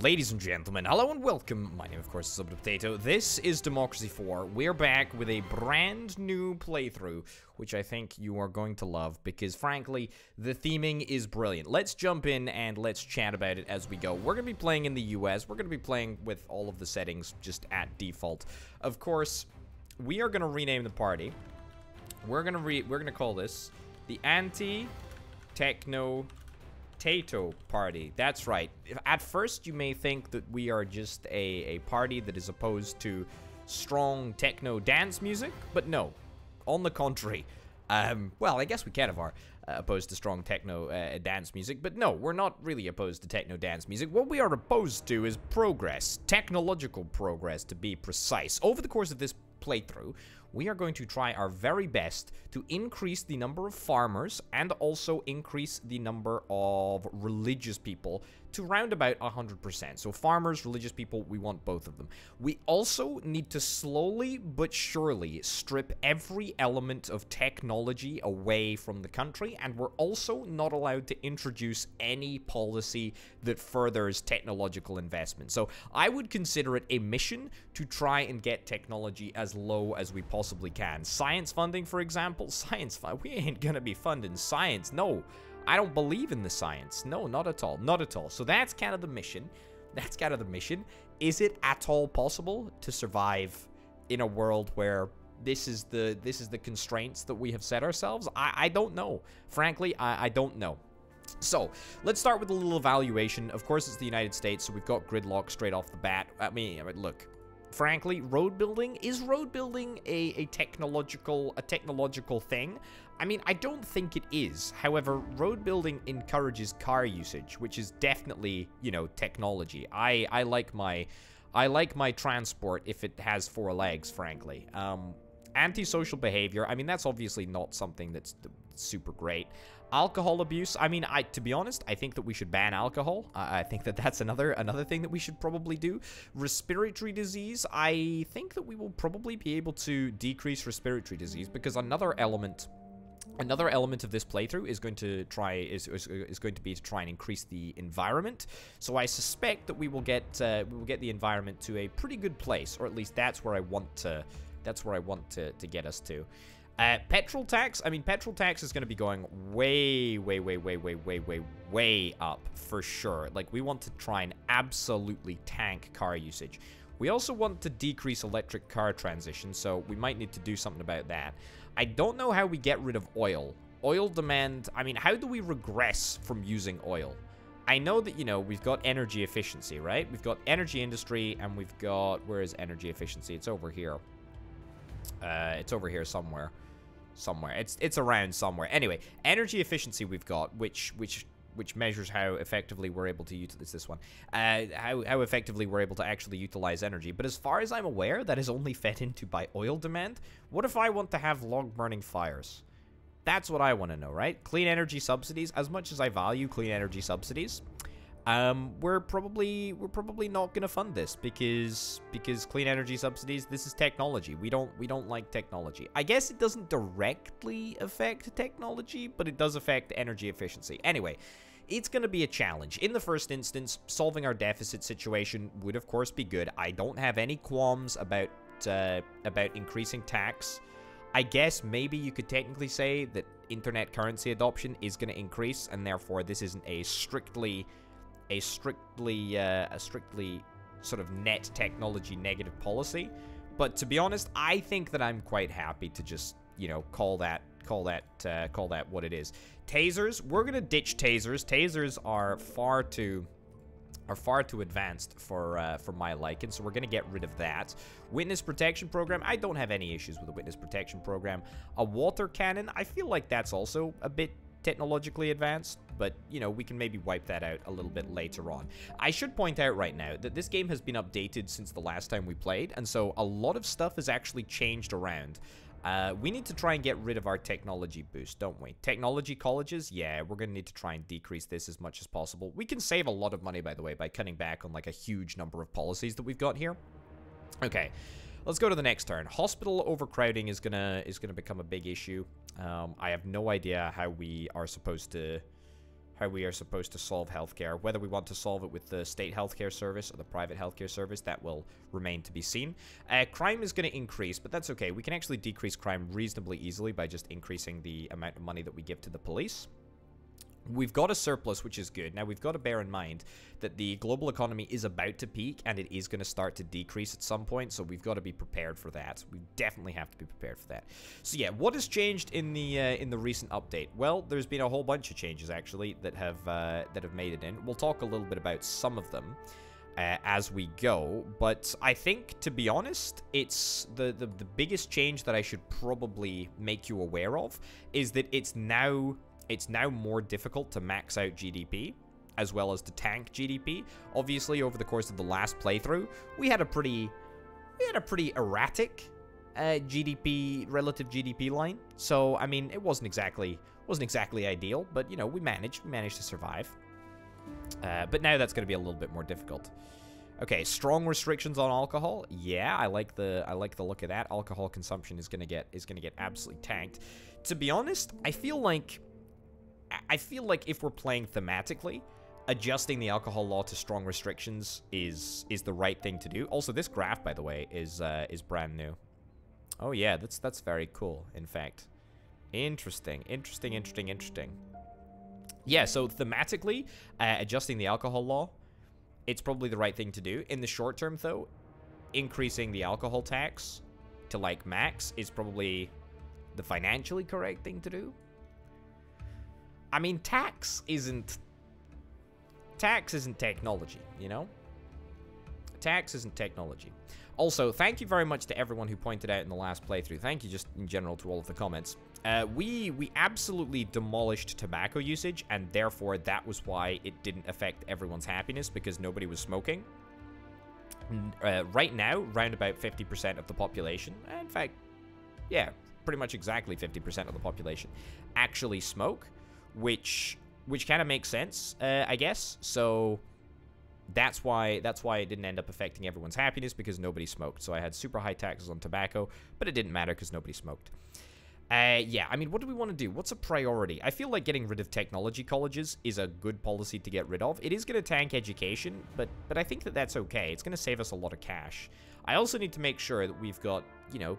Ladies and gentlemen, hello and welcome. My name, of course, is Orbital Potato. This is Democracy 4. We're back with a brand new playthrough, which I think you are going to love because, frankly, the theming is brilliant. Let's jump in and let's chat about it as we go. We're going to be playing in the US. We're going to be playing with all of the settings just at default. Of course, we are going to rename the party. We're going to re we're going to call this the Anti-Techno Tato Party. That's right. At first, you may think that we are just a, a party that is opposed to strong techno dance music, but no. On the contrary. Um, well, I guess we kind of are uh, opposed to strong techno uh, dance music, but no, we're not really opposed to techno dance music. What we are opposed to is progress, technological progress to be precise. Over the course of this playthrough, we are going to try our very best to increase the number of farmers and also increase the number of religious people to round about 100%. So farmers, religious people, we want both of them. We also need to slowly but surely strip every element of technology away from the country, and we're also not allowed to introduce any policy that furthers technological investment. So I would consider it a mission to try and get technology as low as we possibly can. Science funding, for example, science, fund—we ain't gonna be funding science, no. I don't believe in the science. No, not at all. Not at all. So that's kind of the mission. That's kind of the mission. Is it at all possible to survive in a world where this is the this is the constraints that we have set ourselves? I, I don't know. Frankly, I, I don't know. So, let's start with a little evaluation. Of course, it's the United States, so we've got gridlock straight off the bat. I mean, look, frankly, road building is road building a, a technological a technological thing. I mean, I don't think it is. However, road building encourages car usage, which is definitely, you know, technology. I I like my I like my transport if it has four legs, frankly. Um, antisocial behavior, I mean, that's obviously not something that's super great. Alcohol abuse, I mean, I to be honest, I think that we should ban alcohol. I think that that's another another thing that we should probably do. Respiratory disease, I think that we will probably be able to decrease respiratory disease because another element Another element of this playthrough is going to try is, is, is, going to be to try and increase the environment. So I suspect that we will get uh, we will get the environment to a pretty good place, or at least that's where I want to that's where I want to, to get us to. Uh, petrol tax, I mean, petrol tax is going to be going way, way, way, way, way, way, way, way up for sure. Like, we want to try and absolutely tank car usage. We also want to decrease electric car transition, so we might need to do something about that. I don't know how we get rid of oil. Oil demand, I mean, how do we regress from using oil? I know that, you know, we've got energy efficiency, right? We've got energy industry, and we've got, where is energy efficiency? It's over here. Uh, it's over here somewhere. Somewhere. It's it's around somewhere. Anyway, energy efficiency we've got, which which which measures how effectively we're able to utilize this one. Uh, how, how effectively we're able to actually utilize energy. But as far as I'm aware, that is only fed into by oil demand. What if I want to have log burning fires? That's what I want to know, right? Clean energy subsidies, as much as I value clean energy subsidies, um, we're probably we're probably not gonna fund this because because clean energy subsidies. This is technology. We don't we don't like technology. I guess it doesn't directly affect technology, but it does affect energy efficiency. Anyway, it's going to be a challenge. In the first instance, solving our deficit situation would of course be good. I don't have any qualms about uh, about increasing tax. I guess maybe you could technically say that internet currency adoption is going to increase, and therefore this isn't a strictly a strictly uh, a strictly sort of net technology negative policy. But to be honest, I think that I'm quite happy to just you know call that call that uh, call that what it is. Tasers, we're gonna ditch tasers. Tasers are far too are far too advanced for uh, for my liking, so we're gonna get rid of that. Witness protection program, I don't have any issues with the witness protection program. A water cannon, I feel like that's also a bit technologically advanced, but, you know, we can maybe wipe that out a little bit later on. I should point out right now that this game has been updated since the last time we played, and so a lot of stuff has actually changed around. Uh, we need to try and get rid of our technology boost, don't we? Technology colleges? Yeah, we're going to need to try and decrease this as much as possible. We can save a lot of money, by the way, by cutting back on, like, a huge number of policies that we've got here. Okay. Let's go to the next turn. Hospital overcrowding is gonna is gonna become a big issue. Um, I have no idea how we are supposed to how we are supposed to solve healthcare. Whether we want to solve it with the state healthcare service or the private healthcare service, that will remain to be seen. Uh, crime is going to increase, but that's okay. We can actually decrease crime reasonably easily by just increasing the amount of money that we give to the police. We've got a surplus, which is good. Now, we've got to bear in mind that the global economy is about to peak, and it is going to start to decrease at some point, so we've got to be prepared for that. We definitely have to be prepared for that. So yeah, what has changed in the uh, in the recent update? Well, there's been a whole bunch of changes, actually, that have, uh, that have made it in. We'll talk a little bit about some of them. Uh, as we go, but I think, to be honest, it's the, the the biggest change that I should probably make you aware of is that it's now it's now more difficult to max out GDP as well as to tank GDP. Obviously, over the course of the last playthrough, we had a pretty we had a pretty erratic uh, GDP relative GDP line. So I mean, it wasn't exactly wasn't exactly ideal, but you know we managed we managed to survive. Uh, but now that's going to be a little bit more difficult. Okay, strong restrictions on alcohol. Yeah, I like the I like the look of that. Alcohol consumption is gonna get is gonna get absolutely tanked. To be honest, I feel like I feel like if we're playing thematically, adjusting the alcohol law to strong restrictions is is the right thing to do. Also, this graph, by the way, is uh, is brand new. Oh yeah, that's that's very cool. In fact, interesting, interesting, interesting, interesting. Yeah, so thematically, uh, adjusting the alcohol law, it's probably the right thing to do. In the short term, though, increasing the alcohol tax to like max is probably the financially correct thing to do. I mean, tax isn't... Tax isn't technology, you know? Tax isn't technology. Also, thank you very much to everyone who pointed out in the last playthrough. Thank you just in general to all of the comments. Uh, we we absolutely demolished tobacco usage, and therefore that was why it didn't affect everyone's happiness, because nobody was smoking. Uh, right now, round about 50% of the population, in fact, yeah, pretty much exactly 50% of the population, actually smoke which which kind of makes sense, uh, I guess. So that's why that's why it didn't end up affecting everyone's happiness because nobody smoked. So I had super high taxes on tobacco, but it didn't matter because nobody smoked. Uh, yeah, I mean, what do we want to do? What's a priority? I feel like getting rid of technology colleges is a good policy to get rid of. It is going to tank education, but but I think that that's okay. It's going to save us a lot of cash. I also need to make sure that we've got, you know,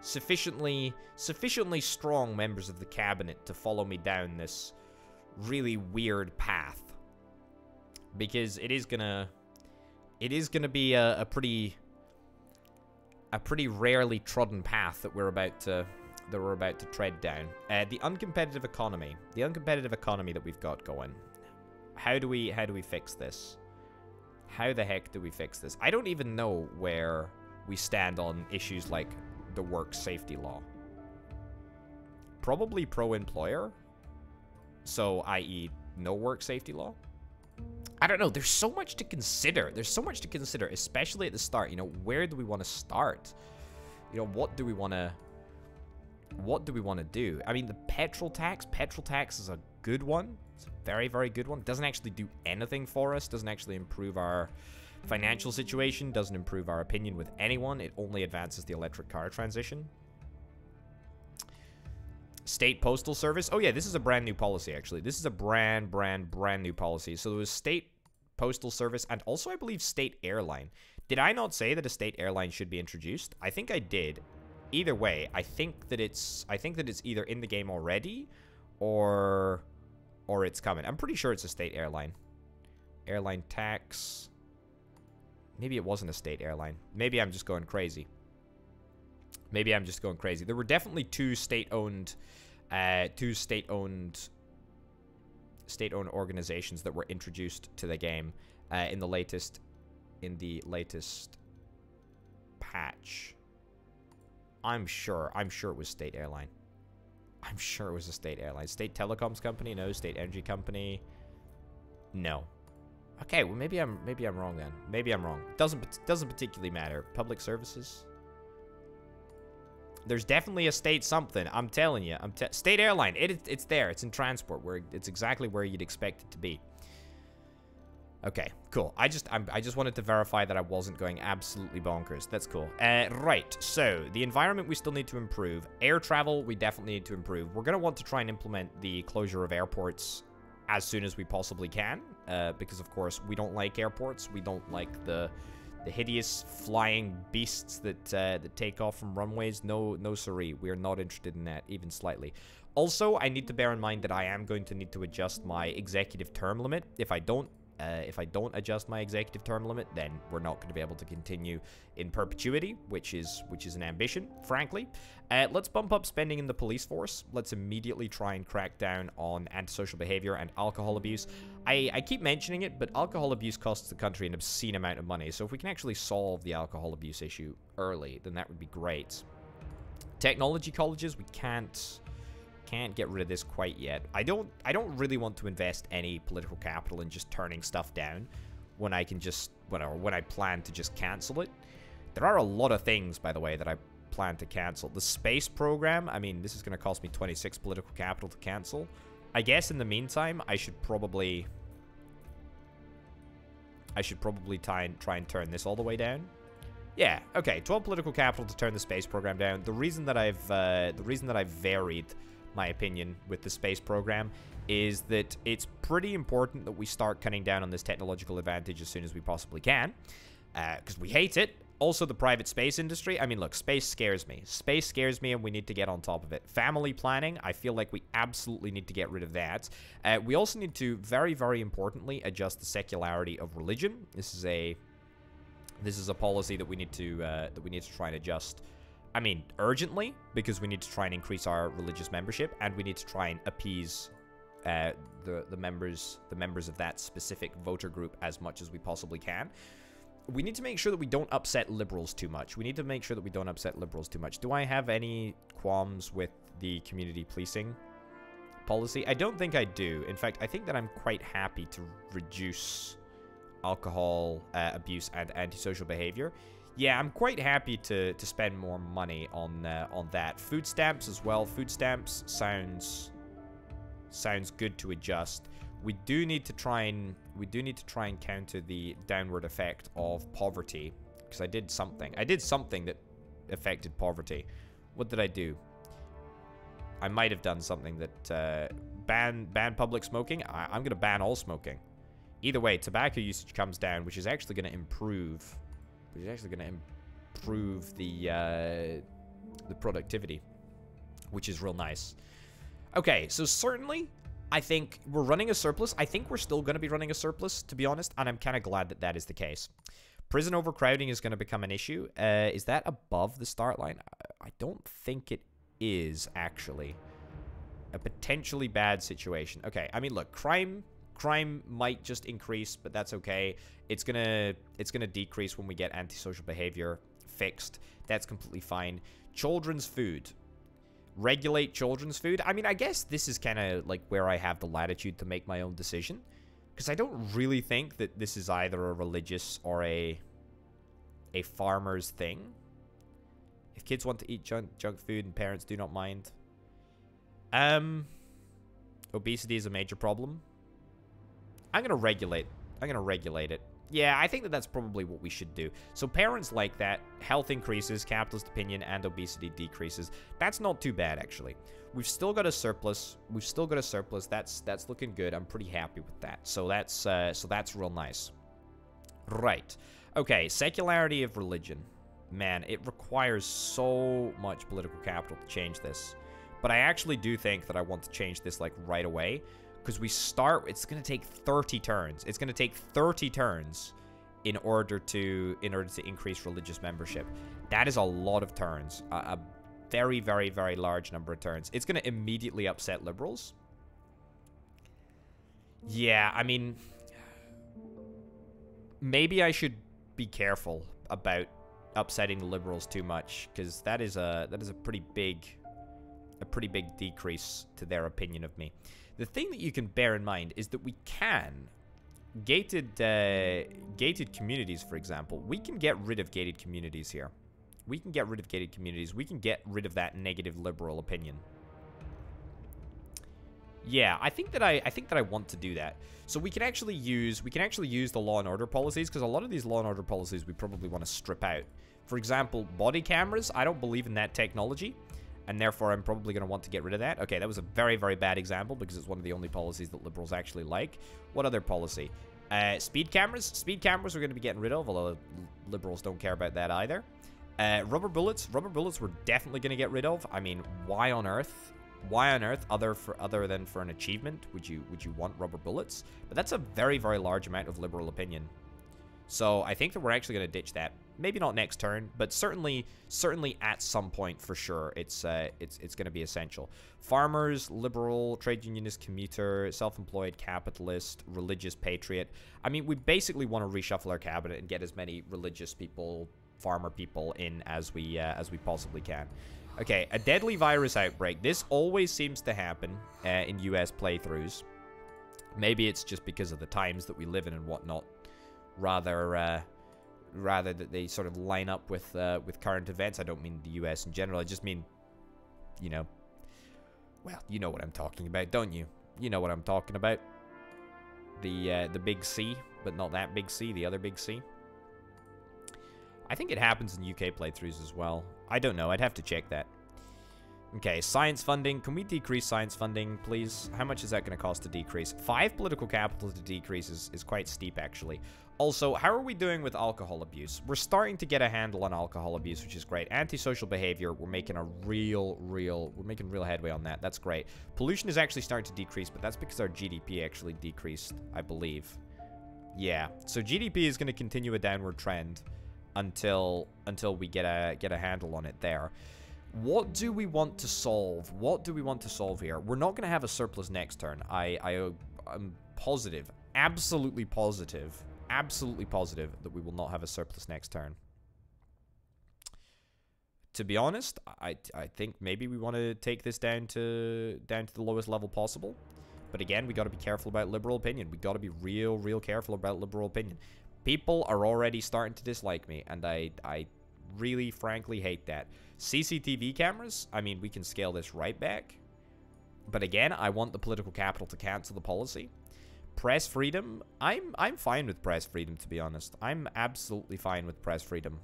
sufficiently sufficiently strong members of the cabinet to follow me down this really weird path because it is gonna it is gonna be a, a pretty a pretty rarely trodden path that we're about to that we're about to tread down. Uh, the uncompetitive economy, the uncompetitive economy that we've got going. How do we how do we fix this? How the heck do we fix this? I don't even know where we stand on issues like the work safety law. Probably pro-employer. So, i.e., no work safety law. I don't know. There's so much to consider. There's so much to consider, especially at the start. You know, where do we want to start? You know, what do we want to... What do we want to do? I mean, the petrol tax. Petrol tax is a good one. It's a very, very good one. Doesn't actually do anything for us. Doesn't actually improve our financial situation, doesn't improve our opinion with anyone, it only advances the electric car transition. State Postal Service. Oh yeah, this is a brand new policy actually. This is a brand, brand, brand new policy. So there was State Postal Service and also I believe State Airline. Did I not say that a state airline should be introduced? I think I did. Either way, I think that it's I think that it's either in the game already or or it's coming. I'm pretty sure it's a state airline. Airline tax. Maybe it wasn't a state airline. Maybe I'm just going crazy. Maybe I'm just going crazy. There were definitely two state-owned, uh, two state-owned, state-owned organizations that were introduced to the game uh, in the latest, in the latest patch. I'm sure. I'm sure it was state airline. I'm sure it was a state airline. State telecoms company? No. State energy company? No. Okay, well maybe I'm maybe I'm wrong then. Maybe I'm wrong. Doesn't doesn't particularly matter. Public services. There's definitely a state something. I'm telling you. I'm state airline. It it's there. It's in transport. Where it's exactly where you'd expect it to be. Okay, cool. I just I'm, i just wanted to verify that I wasn't going absolutely bonkers. That's cool. Uh, right, so the environment we still need to improve. Air travel we definitely need to improve. We're going to want to try and implement the closure of airports as soon as we possibly can, uh, because of course we don't like airports. We don't like the the hideous flying beasts that uh, that take off from runways. No, no, sorry, we are not interested in that even slightly. Also, I need to bear in mind that I am going to need to adjust my executive term limit. If I don't uh, if I don't adjust my executive term limit, then we're not going to be able to continue in perpetuity, which is which is an ambition, frankly. Uh, let's bump up spending in the police force. Let's immediately try and crack down on antisocial behavior and alcohol abuse. I, I keep mentioning it, but alcohol abuse costs the country an obscene amount of money. So if we can actually solve the alcohol abuse issue early, then that would be great. Technology colleges, we can't can't get rid of this quite yet. I don't I don't really want to invest any political capital in just turning stuff down when I can just when or when I plan to just cancel it. There are a lot of things, by the way, that I plan to cancel. The space program, I mean, this is going to cost me 26 political capital to cancel. I guess in the meantime, I should probably I should probably try and try and turn this all the way down. Yeah, okay, 12 political capital to turn the space program down. The reason that I've uh, the reason that I've varied my opinion, with the space program is that it's pretty important that we start cutting down on this technological advantage as soon as we possibly can, because uh, we hate it. Also, the private space industry. I mean, look, space scares me. Space scares me, and we need to get on top of it. Family planning, I feel like we absolutely need to get rid of that. Uh, we also need to, very, very importantly, adjust the secularity of religion. This is a this is a policy that we need to uh, that we need to try and adjust I mean, urgently, because we need to try and increase our religious membership, and we need to try and appease uh, the the members the members of that specific voter group as much as we possibly can. We need to make sure that we don't upset liberals too much. We need to make sure that we don't upset liberals too much. Do I have any qualms with the community policing policy? I don't think I do. In fact, I think that I'm quite happy to reduce alcohol uh, abuse and antisocial behavior yeah, I'm quite happy to to spend more money on uh, on that. Food stamps as well. Food stamps sounds sounds good to adjust. We do need to try and we do need to try and counter the downward effect of poverty because I did something. I did something that affected poverty. What did I do? I might have done something that uh, ban ban public smoking. I, I'm going to ban all smoking. Either way, tobacco usage comes down, which is actually going to improve which is actually going to improve the uh, the productivity, which is real nice. Okay, so certainly, I think we're running a surplus. I think we're still going to be running a surplus, to be honest, and I'm kind of glad that that is the case. Prison overcrowding is going to become an issue. Uh, is that above the start line? I don't think it is, actually. A potentially bad situation. Okay, I mean, look, crime crime might just increase, but that's okay. It's gonna it's gonna decrease when we get antisocial behavior fixed. That's completely fine. Children's food. Regulate children's food. I mean, I guess this is kind of like where I have the latitude to make my own decision. Because I don't really think that this is either a religious or a a farmer's thing. If kids want to eat junk, junk food and parents do not mind. Um, obesity is a major problem. I'm going to regulate. I'm going to regulate it. Yeah, I think that that's probably what we should do. So parents like that, health increases, capitalist opinion, and obesity decreases. That's not too bad, actually. We've still got a surplus. We've still got a surplus. That's that's looking good. I'm pretty happy with that. So that's uh, so that's real nice. Right. Okay, secularity of religion. Man, it requires so much political capital to change this. But I actually do think that I want to change this, like, right away because we start it's going to take 30 turns. It's going to take 30 turns in order to in order to increase religious membership. That is a lot of turns a, a very very very large number of turns. It's going to immediately upset liberals. Yeah i mean maybe i should be careful about upsetting the liberals too much because that is a that is a pretty big a pretty big decrease to their opinion of me the thing that you can bear in mind is that we can gated uh, gated communities, for example. We can get rid of gated communities here. We can get rid of gated communities. We can get rid of that negative liberal opinion. Yeah, I think that I I think that I want to do that. So we can actually use we can actually use the law and order policies because a lot of these law and order policies we probably want to strip out. For example, body cameras. I don't believe in that technology. And therefore I'm probably going to want to get rid of that. Okay, that was a very, very bad example because it's one of the only policies that liberals actually like. What other policy? Uh, speed cameras. Speed cameras we're going to be getting rid of, although liberals don't care about that either. Uh, rubber bullets. Rubber bullets we're definitely going to get rid of. I mean, why on earth? Why on earth, other for other than for an achievement, would you would you want rubber bullets? But that's a very, very large amount of liberal opinion. So I think that we're actually going to ditch that. Maybe not next turn, but certainly, certainly at some point for sure, it's uh, it's it's going to be essential. Farmers, liberal, trade unionist, commuter, self-employed, capitalist, religious, patriot. I mean, we basically want to reshuffle our cabinet and get as many religious people, farmer people in as we uh, as we possibly can. Okay, a deadly virus outbreak. This always seems to happen uh, in U.S. playthroughs. Maybe it's just because of the times that we live in and whatnot rather uh, rather that they sort of line up with uh, with current events. I don't mean the U.S. in general. I just mean, you know, well, you know what I'm talking about, don't you? You know what I'm talking about. The uh, the big C, but not that big C. The other big C. I think it happens in UK playthroughs as well. I don't know. I'd have to check that. Okay, science funding. Can we decrease science funding, please? How much is that going to cost to decrease? Five political capital to decrease is, is quite steep, actually. Also, how are we doing with alcohol abuse? We're starting to get a handle on alcohol abuse, which is great. Antisocial behavior, we're making a real, real, we're making real headway on that. That's great. Pollution is actually starting to decrease, but that's because our GDP actually decreased, I believe. Yeah, so GDP is going to continue a downward trend until until we get a get a handle on it there. What do we want to solve? What do we want to solve here? We're not going to have a surplus next turn. I, I, I'm positive, absolutely positive, absolutely positive that we will not have a surplus next turn. To be honest, I, I think maybe we want to take this down to down to the lowest level possible. But again, we got to be careful about liberal opinion. We got to be real, real careful about liberal opinion. People are already starting to dislike me, and I, I really, frankly, hate that. CCTV cameras, I mean, we can scale this right back. But again, I want the political capital to cancel the policy. Press freedom, I'm I'm fine with press freedom, to be honest. I'm absolutely fine with press freedom.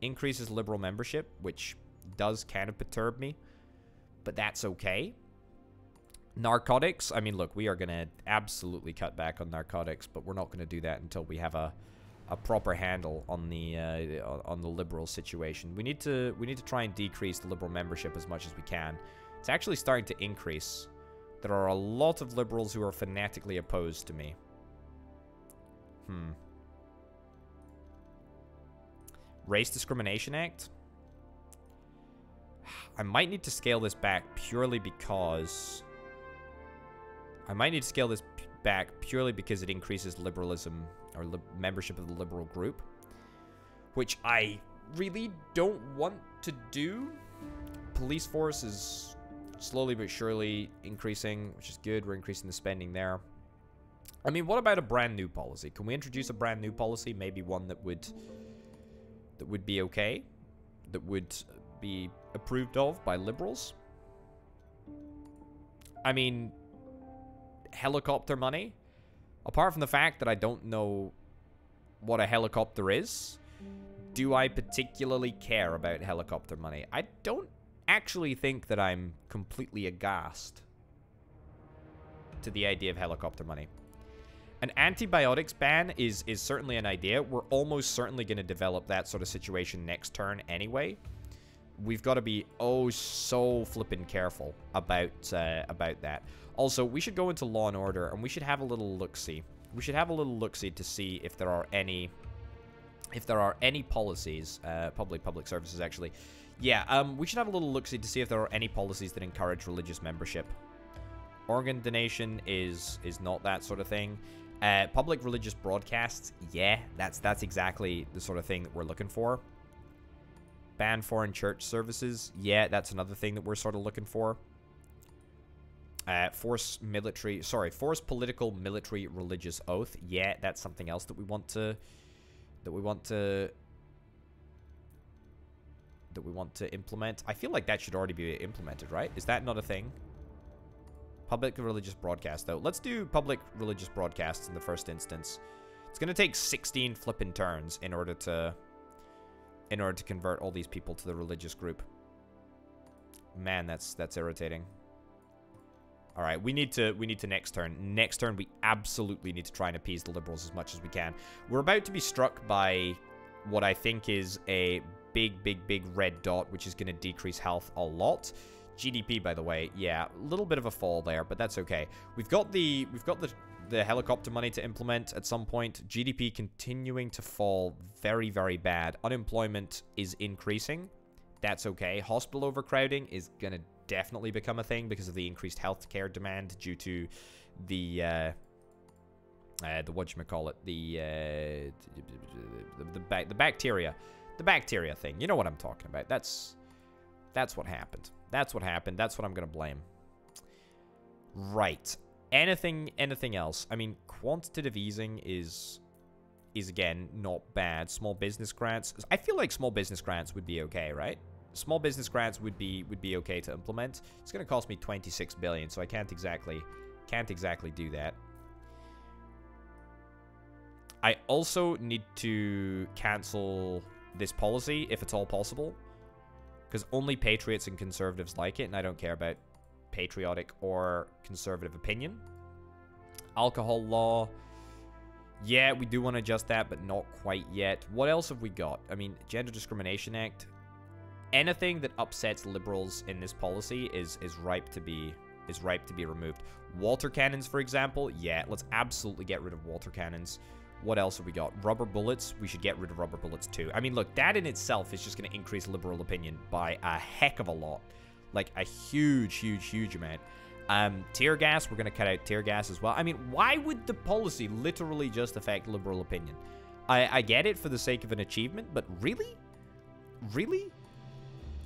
Increases liberal membership, which does kind of perturb me. But that's okay. Narcotics, I mean, look, we are going to absolutely cut back on narcotics, but we're not going to do that until we have a a proper handle on the uh, on the liberal situation. We need to we need to try and decrease the liberal membership as much as we can. It's actually starting to increase. There are a lot of liberals who are fanatically opposed to me. Hmm. Race Discrimination Act? I might need to scale this back purely because... I might need to scale this back purely because it increases liberalism or membership of the liberal group, which I really don't want to do. Police force is slowly but surely increasing, which is good. We're increasing the spending there. I mean, what about a brand new policy? Can we introduce a brand new policy? Maybe one that would that would be okay, that would be approved of by liberals. I mean, helicopter money apart from the fact that I don't know what a helicopter is, do I particularly care about helicopter money? I don't actually think that I'm completely aghast to the idea of helicopter money. An antibiotics ban is is certainly an idea. We're almost certainly going to develop that sort of situation next turn anyway. We've got to be oh so flippin' careful about uh, about that. Also, we should go into Law and Order, and we should have a little look-see. We should have a little look-see to see if there are any... If there are any policies, uh, public public services actually, yeah, um, we should have a little look-see to see if there are any policies that encourage religious membership. Organ donation is is not that sort of thing. Uh, public religious broadcasts, yeah, that's that's exactly the sort of thing that we're looking for. Ban foreign church services, yeah, that's another thing that we're sort of looking for. Uh, force military, sorry, force political military religious oath. Yeah, that's something else that we want to, that we want to, that we want to implement. I feel like that should already be implemented, right? Is that not a thing? Public religious broadcast, though. Let's do public religious broadcasts in the first instance. It's going to take 16 flipping turns in order to, in order to convert all these people to the religious group. Man, that's that's irritating. All right, we need to we need to next turn. Next turn, we absolutely need to try and appease the liberals as much as we can. We're about to be struck by what I think is a big, big, big red dot, which is going to decrease health a lot. GDP, by the way, yeah, a little bit of a fall there, but that's okay. We've got the we've got the the helicopter money to implement at some point. GDP continuing to fall very, very bad. Unemployment is increasing. That's okay. Hospital overcrowding is going to definitely become a thing because of the increased healthcare demand due to the... Uh, uh, the whatchamacallit, the, uh, the, the, the, bacteria. The bacteria thing. You know what I'm talking about. That's, that's what happened. That's what happened. That's what I'm to blame. Right. Anything, anything else? I mean, quantitative easing is, is again, not bad. Small business grants. I feel like small business grants would be okay, right? Small business grants would be would be okay to implement. It's going to cost me 26 billion, so I can't exactly can't exactly do that. I also need to cancel this policy if it's all possible. Because only patriots and conservatives like it, and I don't care about patriotic or conservative opinion. Alcohol law. Yeah, we do want to adjust that, but not quite yet. What else have we got? I mean, Gender Discrimination Act anything that upsets liberals in this policy is is ripe to be is ripe to be removed. Water cannons, for example, yeah, let's absolutely get rid of water cannons. What else have we got? Rubber bullets. We should get rid of rubber bullets too. I mean, look, that in itself is just going to increase liberal opinion by a heck of a lot. Like a huge, huge, huge amount. Um, tear gas, we're going to cut out tear gas as well. I mean, why would the policy literally just affect liberal opinion? I, I get it for the sake of an achievement, but really? Really?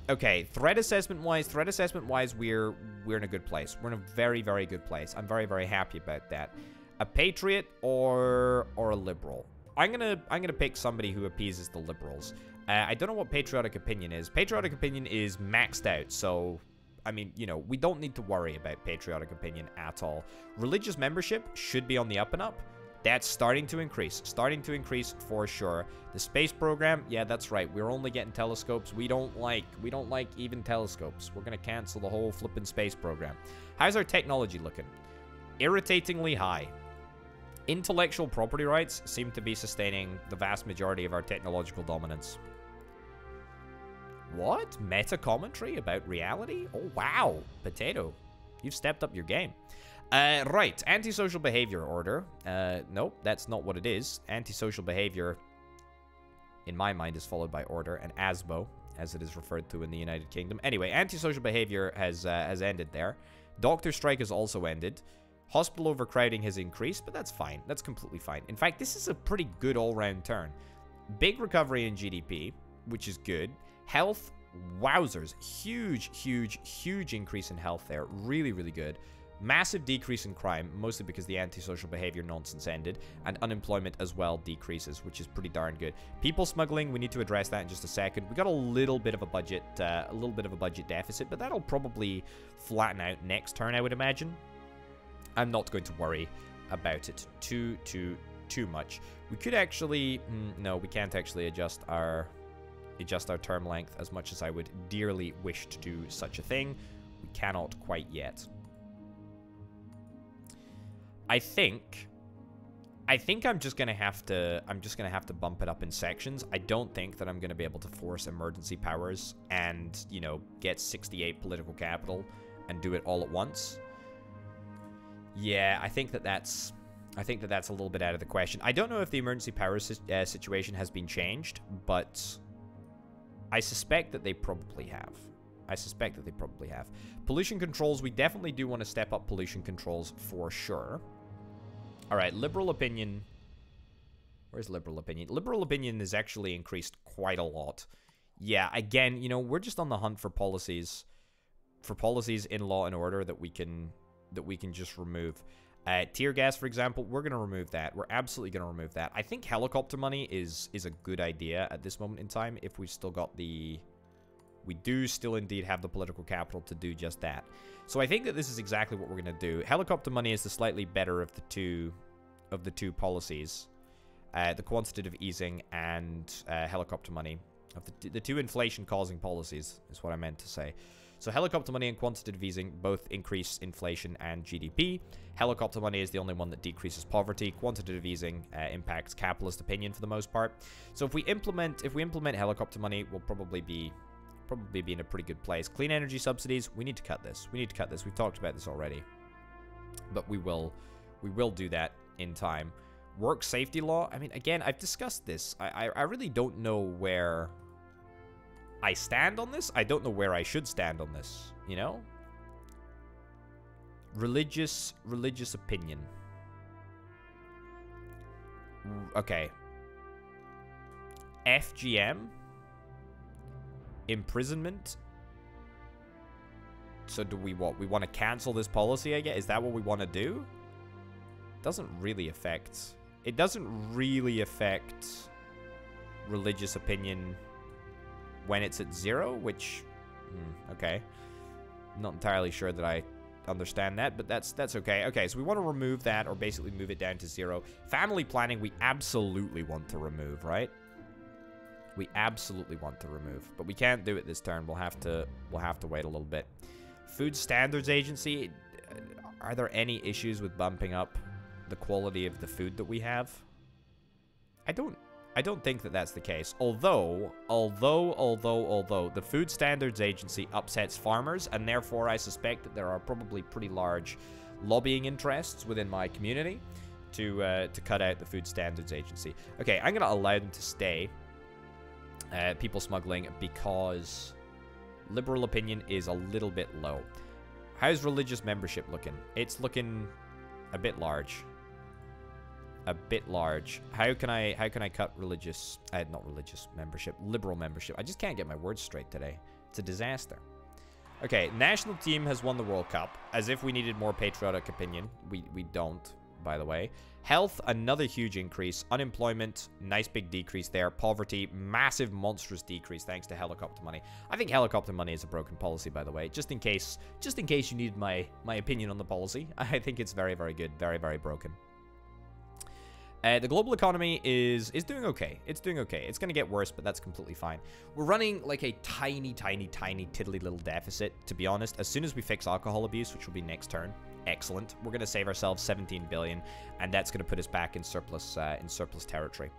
Okay, threat assessment wise, threat assessment wise, we're we're in a good place. We're in a very very good place. I'm very very happy about that. A patriot or or a liberal. I'm gonna I'm gonna pick somebody who appeases the liberals. Uh, I don't know what patriotic opinion is. Patriotic opinion is maxed out, so I mean, you know, we don't need to worry about patriotic opinion at all. Religious membership should be on the up and up. That's starting to increase. Starting to increase for sure. The space program, yeah, that's right. We're only getting telescopes. We don't like we don't like even telescopes. We're gonna cancel the whole flipping space program. How's our technology looking? Irritatingly high. Intellectual property rights seem to be sustaining the vast majority of our technological dominance. What? Meta commentary about reality? Oh, wow. Potato. You've stepped up your game. Uh, right, antisocial behavior order. Uh, nope, that's not what it is. Antisocial behavior, in my mind, is followed by order, and ASBO, as it is referred to in the United Kingdom. Anyway, antisocial behavior has uh, has ended there. Doctor strike has also ended. Hospital overcrowding has increased, but that's fine. That's completely fine. In fact, this is a pretty good all-round turn. Big recovery in GDP, which is good. Health, wowzers. Huge, huge, huge increase in health there. Really, really good. Massive decrease in crime, mostly because the antisocial behavior nonsense ended, and unemployment as well decreases, which is pretty darn good. People smuggling, we need to address that in just a second. We got a little bit of a budget, uh, a little bit of a budget deficit, but that'll probably flatten out next turn, I would imagine. I'm not going to worry about it too, too, too much. We could actually, mm, no, we can't actually adjust our, adjust our term length as much as I would dearly wish to do such a thing. We cannot quite yet. I think I think I'm just gonna have to I'm just gonna have to bump it up in sections. I don't think that I'm gonna be able to force emergency powers and, you know, get 68 political capital and do it all at once. Yeah, I think that that's I think that that's a little bit out of the question. I don't know if the emergency powers uh, situation has been changed, but I suspect that they probably have. I suspect that they probably have. Pollution controls, we definitely do want to step up pollution controls for sure. All right, liberal opinion. Where's liberal opinion? Liberal opinion is actually increased quite a lot. Yeah, again, you know, we're just on the hunt for policies, for policies in law and order that we can that we can just remove. Uh, tear gas, for example, we're going to remove that. We're absolutely going to remove that. I think helicopter money is is a good idea at this moment in time if we've still got the... We do still indeed have the political capital to do just that. So I think that this is exactly what we're going to do. Helicopter money is the slightly better of the two of the two policies. Uh, the quantitative easing and uh, helicopter money. Of the, the two inflation-causing policies is what I meant to say. So helicopter money and quantitative easing both increase inflation and GDP. Helicopter money is the only one that decreases poverty. Quantitative easing uh, impacts capitalist opinion for the most part. So if we implement if we implement helicopter money, we'll probably be probably be in a pretty good place. Clean energy subsidies, we need to cut this. We need to cut this. We've talked about this already. But we will we will do that in time. Work safety law, I mean, again, I've discussed this. I, I, I really don't know where I stand on this. I don't know where I should stand on this, you know? Religious, religious opinion. Okay. FGM. Imprisonment. So do we what? We want to cancel this policy, I guess? Is that what we want to do? Doesn't really affect... It doesn't really affect religious opinion when it's at zero, which... Hmm, okay. Not entirely sure that I understand that, but that's that's okay. Okay, so we want to remove that or basically move it down to zero. Family planning we absolutely want to remove, right? We absolutely want to remove, but we can't do it this turn. We'll have to we'll have to wait a little bit. Food Standards Agency, are there any issues with bumping up the quality of the food that we have? I don't I don't think that that's the case. Although, although, although, although, the Food Standards Agency upsets farmers, and therefore I suspect that there are probably pretty large lobbying interests within my community to uh, to cut out the Food Standards Agency. Okay, I'm going to allow them to stay, uh, people smuggling, because liberal opinion is a little bit low. How's religious membership looking? It's looking a bit large a bit large. How can I how can I cut religious uh, not religious membership, liberal membership? I just can't get my words straight today. It's a disaster. Okay, national team has won the World Cup. As if we needed more patriotic opinion. We we don't, by the way. Health, another huge increase. Unemployment, nice big decrease there. Poverty, massive monstrous decrease thanks to helicopter money. I think helicopter money is a broken policy, by the way. Just in case, just in case you need my my opinion on the policy, I think it's very very good, very very broken. Uh, the global economy is is doing okay. It's doing okay. It's going to get worse, but that's completely fine. We're running like a tiny, tiny, tiny, tiddly little deficit, to be honest. As soon as we fix alcohol abuse, which will be next turn, excellent. We're going to save ourselves 17 billion, and that's going to put us back in surplus uh, in surplus territory,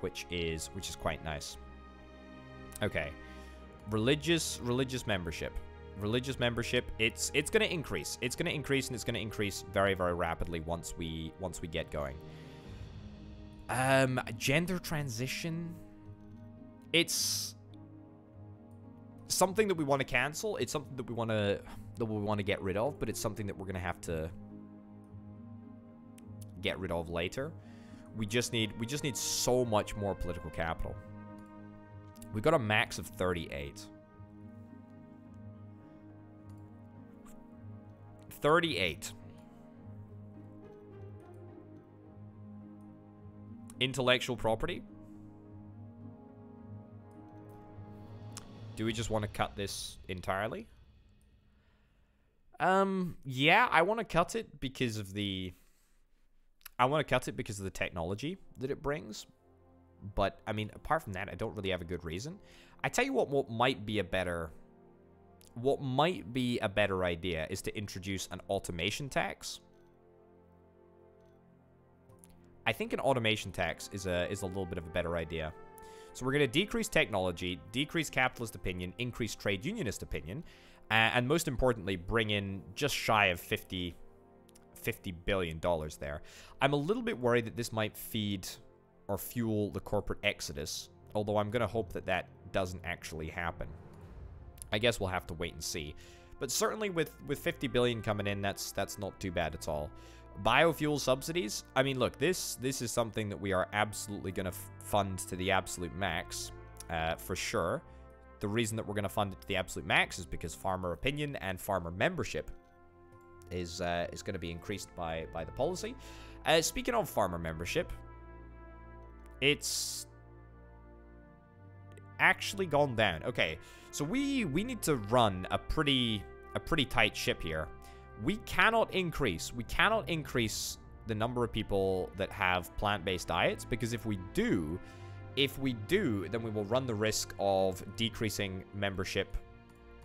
which is which is quite nice. Okay, religious religious membership. Religious membership, it's it's going to increase. It's going to increase, and it's going to increase very, very rapidly once we once we get going. Um, gender transition. It's something that we want to cancel. It's something that we want to that we want to get rid of, but it's something that we're gonna have to get rid of later. We just need we just need so much more political capital. We've got a max of 38. 38. intellectual property. Do we just want to cut this entirely? Um, yeah, I want to cut it because of the... I want to cut it because of the technology that it brings. But, I mean, apart from that, I don't really have a good reason. I tell you what, what might be a better... What might be a better idea is to introduce an automation tax. I think an automation tax is a is a little bit of a better idea. So we're going to decrease technology, decrease capitalist opinion, increase trade unionist opinion, and most importantly, bring in just shy of 50, 50 billion dollars there. I'm a little bit worried that this might feed or fuel the corporate exodus, although I'm going to hope that that doesn't actually happen. I guess we'll have to wait and see. But certainly with, with 50 billion coming in, that's that's not too bad at all. Biofuel subsidies. I mean, look, this this is something that we are absolutely going to fund to the absolute max, uh, for sure. The reason that we're going to fund it to the absolute max is because farmer opinion and farmer membership is uh, is going to be increased by by the policy. Uh, speaking of farmer membership, it's actually gone down. Okay, so we we need to run a pretty a pretty tight ship here we cannot increase, we cannot increase the number of people that have plant-based diets because if we do, if we do, then we will run the risk of decreasing membership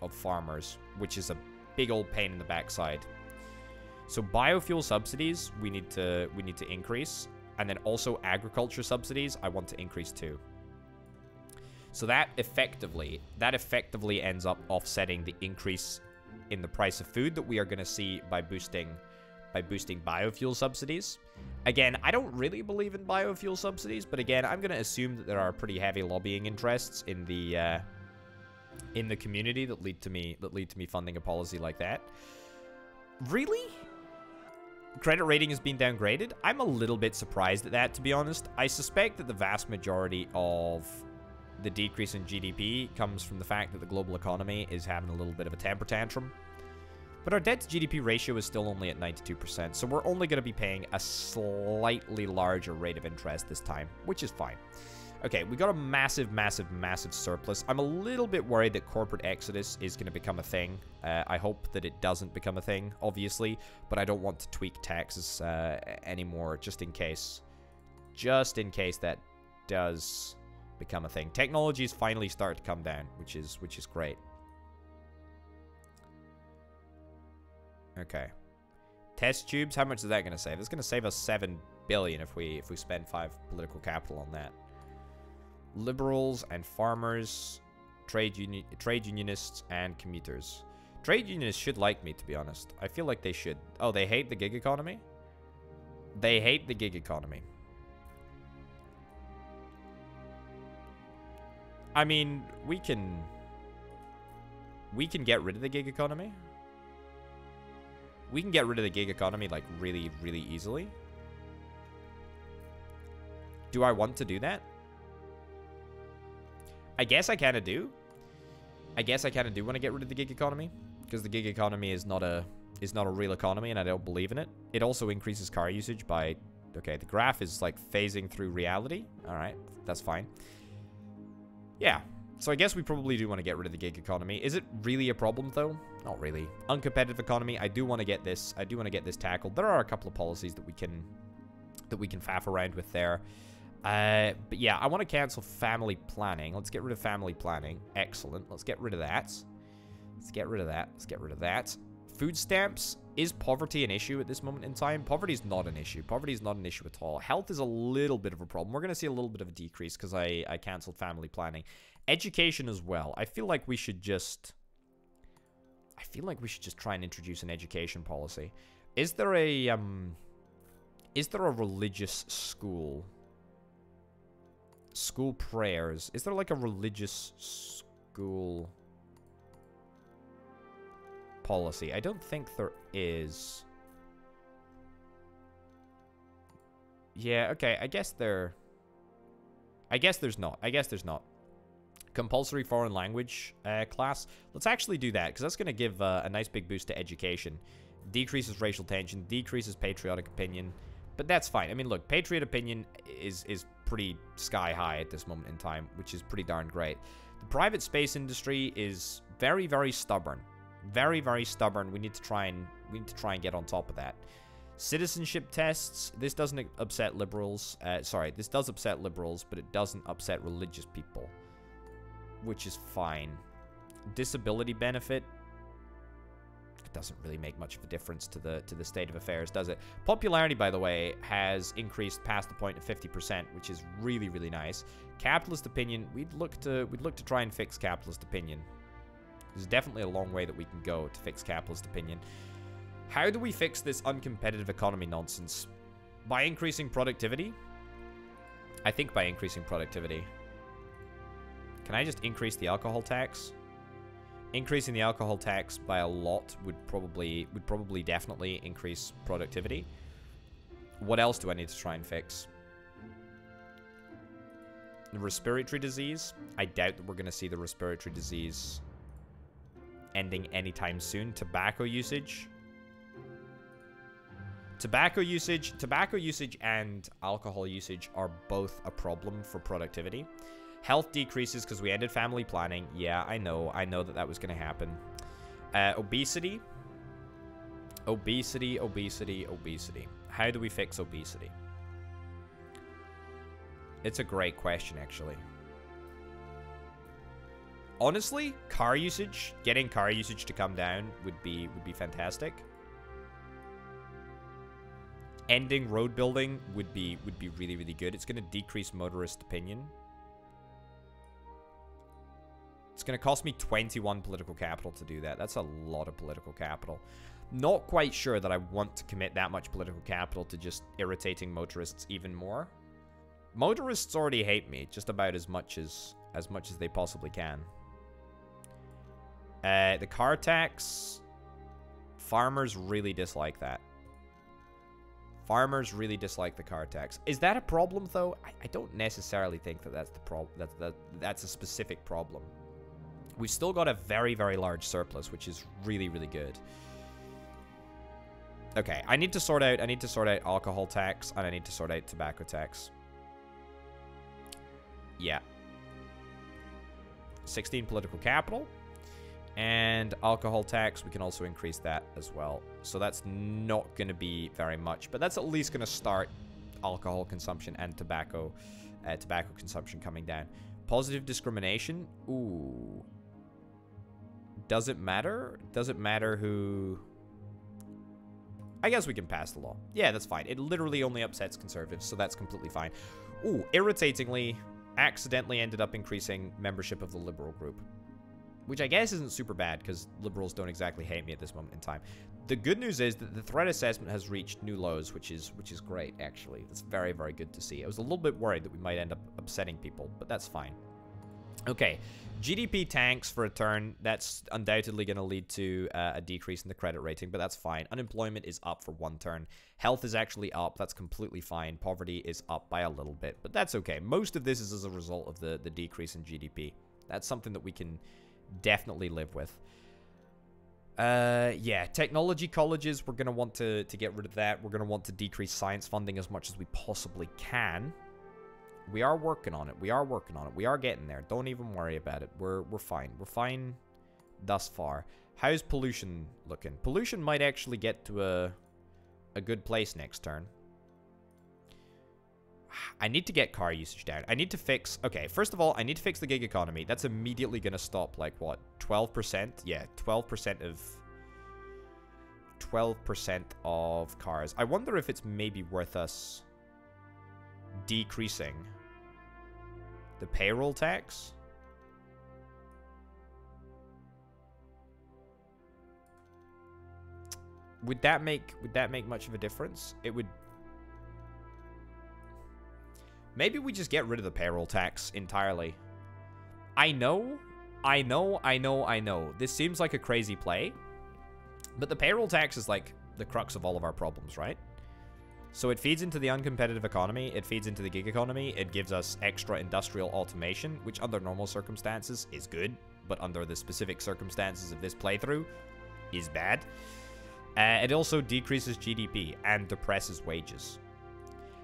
of farmers, which is a big old pain in the backside. So biofuel subsidies we need to we need to increase, and then also agriculture subsidies I want to increase too. So that effectively that effectively ends up offsetting the increase in the price of food that we are going to see by boosting by boosting biofuel subsidies. Again, I don't really believe in biofuel subsidies, but again, I'm going to assume that there are pretty heavy lobbying interests in the uh, in the community that lead to me that lead to me funding a policy like that. Really? Credit rating has been downgraded? I'm a little bit surprised at that, to be honest. I suspect that the vast majority of the decrease in GDP comes from the fact that the global economy is having a little bit of a temper tantrum. But our debt to GDP ratio is still only at 92%, so we're only going to be paying a slightly larger rate of interest this time, which is fine. Okay, we got a massive, massive, massive surplus. I'm a little bit worried that corporate exodus is going to become a thing. Uh, I hope that it doesn't become a thing, obviously, but I don't want to tweak taxes uh, anymore, just in case. Just in case that does become a thing. Technologies finally start to come down, which is which is great. Okay. Test tubes, how much is that going to save? It's going to save us 7 billion if we if we spend 5 political capital on that. Liberals and farmers, trade uni trade unionists and commuters. Trade unionists should like me, to be honest. I feel like they should. Oh, they hate the gig economy? They hate the gig economy. I mean, we can... We can get rid of the gig economy. We can get rid of the gig economy, like, really, really easily. Do I want to do that? I guess I kind of do. I guess I kind of do want to get rid of the gig economy because the gig economy is not a is not a real economy and I don't believe in it. It also increases car usage by okay, the graph is like phasing through reality. All right, that's fine. Yeah. So I guess we probably do want to get rid of the gig economy. Is it really a problem though? Not really. Uncompetitive economy, I do want to get this. I do want to get this tackled. There are a couple of policies that we can that we can faff around with there. Uh, but yeah, I want to cancel family planning. Let's get rid of family planning. Excellent. Let's get rid of that. Let's get rid of that. Let's get rid of that. Food stamps. Is poverty an issue at this moment in time? Poverty is not an issue. Poverty is not an issue at all. Health is a little bit of a problem. We're going to see a little bit of a decrease because I, I canceled family planning. Education as well. I feel like we should just... I feel like we should just try and introduce an education policy. Is there a... um? Is there a religious school School prayers. Is there like a religious school policy? I don't think there is. Yeah, okay. I guess there... I guess there's not. I guess there's not. Compulsory foreign language uh, class. Let's actually do that, because that's going to give uh, a nice big boost to education. Decreases racial tension, decreases patriotic opinion. But that's fine. I mean, look, patriot opinion is is pretty sky high at this moment in time, which is pretty darn great. The private space industry is very, very stubborn. Very, very stubborn. We need to try and we need to try and get on top of that. Citizenship tests. This doesn't upset liberals. Uh, sorry, this does upset liberals, but it doesn't upset religious people, which is fine. Disability benefit it doesn't really make much of a difference to the to the state of affairs, does it? Popularity, by the way, has increased past the point of 50%, which is really, really nice. Capitalist opinion, we'd look to we'd look to try and fix capitalist opinion. There's definitely a long way that we can go to fix capitalist opinion. How do we fix this uncompetitive economy nonsense? By increasing productivity? I think by increasing productivity. Can I just increase the alcohol tax? Increasing the alcohol tax by a lot would probably would probably definitely increase productivity. What else do I need to try and fix? The respiratory disease. I doubt that we're going to see the respiratory disease ending anytime soon. Tobacco usage. Tobacco usage, tobacco usage and alcohol usage are both a problem for productivity. Health decreases because we ended family planning. Yeah, I know. I know that that was going to happen. Uh, obesity. Obesity, obesity, obesity. How do we fix obesity? It's a great question, actually. Honestly, car usage, getting car usage to come down would be would be fantastic. Ending road building would be would be really really good. It's going to decrease motorist opinion. It's going to cost me 21 political capital to do that. That's a lot of political capital. Not quite sure that I want to commit that much political capital to just irritating motorists even more. Motorists already hate me just about as much as as much as they possibly can. Uh, the car tax, farmers really dislike that. Farmers really dislike the car tax. Is that a problem though? I, I don't necessarily think that that's the problem. That, that that's a specific problem. We've still got a very, very large surplus, which is really, really good. Okay, I need to sort out, I need to sort out alcohol tax, and I need to sort out tobacco tax. Yeah. 16 political capital. And alcohol tax, we can also increase that as well. So that's not going to be very much, but that's at least going to start alcohol consumption and tobacco, uh, tobacco consumption coming down. Positive discrimination. Ooh. Does it matter? Does it matter who... I guess we can pass the law. Yeah, that's fine. It literally only upsets conservatives, so that's completely fine. Ooh, irritatingly, accidentally ended up increasing membership of the liberal group. Which I guess isn't super bad, because liberals don't exactly hate me at this moment in time. The good news is that the threat assessment has reached new lows, which is which is great, actually. That's very, very good to see. I was a little bit worried that we might end up upsetting people, but that's fine. Okay, GDP tanks for a turn. That's undoubtedly going to lead to uh, a decrease in the credit rating, but that's fine. Unemployment is up for one turn. Health is actually up. That's completely fine. Poverty is up by a little bit, but that's okay. Most of this is as a result of the, the decrease in GDP. That's something that we can definitely live with. Uh, yeah, technology colleges, we're going to want to, to get rid of that. We're going to want to decrease science funding as much as we possibly can. We are working on it. We are working on it. We are getting there. Don't even worry about it. We're we're fine. We're fine thus far. How's pollution looking? Pollution might actually get to a a good place next turn. I need to get car usage down. I need to fix... Okay, first of all, I need to fix the gig economy. That's immediately going to stop, like, what? 12%? Yeah, 12% of... 12% of cars. I wonder if it's maybe worth us decreasing the payroll tax? Would that make would that make much of a difference? It would Maybe we just get rid of the payroll tax entirely. I know, I know, I know, I know. This seems like a crazy play. But the payroll tax is like the crux of all of our problems, right? So it feeds into the uncompetitive economy, it feeds into the gig economy, it gives us extra industrial automation, which under normal circumstances is good, but under the specific circumstances of this playthrough is bad. Uh, it also decreases GDP and depresses wages.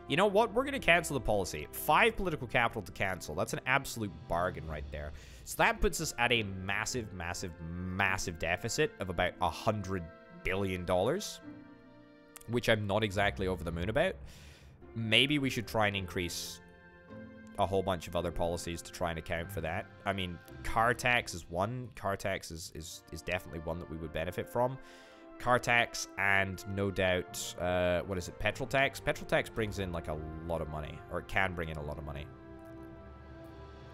You know what? We're going to cancel the policy. Five political capital to cancel. That's an absolute bargain right there. So that puts us at a massive, massive, massive deficit of about a $100 billion which I'm not exactly over the moon about. Maybe we should try and increase a whole bunch of other policies to try and account for that. I mean, car tax is one. Car tax is, is, is definitely one that we would benefit from. Car tax and no doubt, uh, what is it, petrol tax? Petrol tax brings in like a lot of money, or it can bring in a lot of money.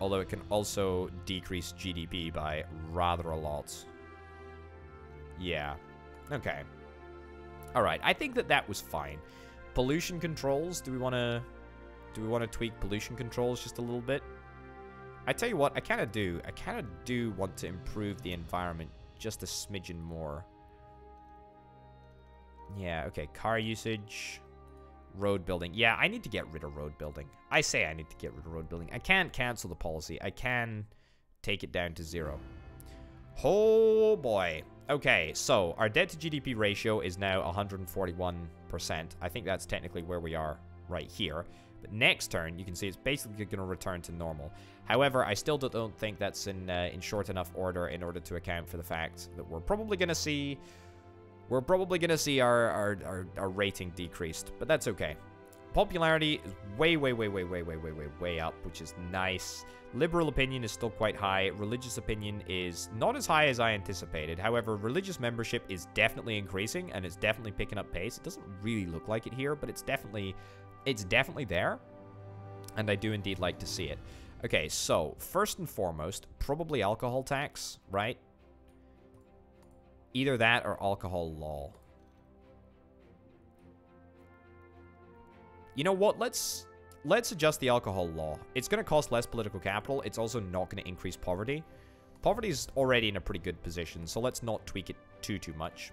Although it can also decrease GDP by rather a lot. Yeah. Okay. All right, I think that that was fine. Pollution controls. Do we want to do we want to tweak pollution controls just a little bit? I tell you what, I kind of do. I kind of do want to improve the environment just a smidgen more. Yeah, okay. Car usage, road building. Yeah, I need to get rid of road building. I say I need to get rid of road building. I can't cancel the policy. I can take it down to zero. Oh boy. Okay, so our debt to GDP ratio is now 141%. I think that's technically where we are right here. But next turn, you can see it's basically going to return to normal. However, I still don't think that's in uh, in short enough order in order to account for the fact that we're probably going to see we're probably going to see our, our, our, our rating decreased, but that's okay. Popularity is way, way, way, way, way, way, way, way, way up, which is nice. Liberal opinion is still quite high. Religious opinion is not as high as I anticipated. However, religious membership is definitely increasing and it's definitely picking up pace. It doesn't really look like it here, but it's definitely, it's definitely there. And I do indeed like to see it. Okay, so first and foremost, probably alcohol tax, right? Either that or alcohol law. You know what? Let's let's adjust the alcohol law. It's going to cost less political capital. It's also not going to increase poverty. Poverty is already in a pretty good position, so let's not tweak it too, too much.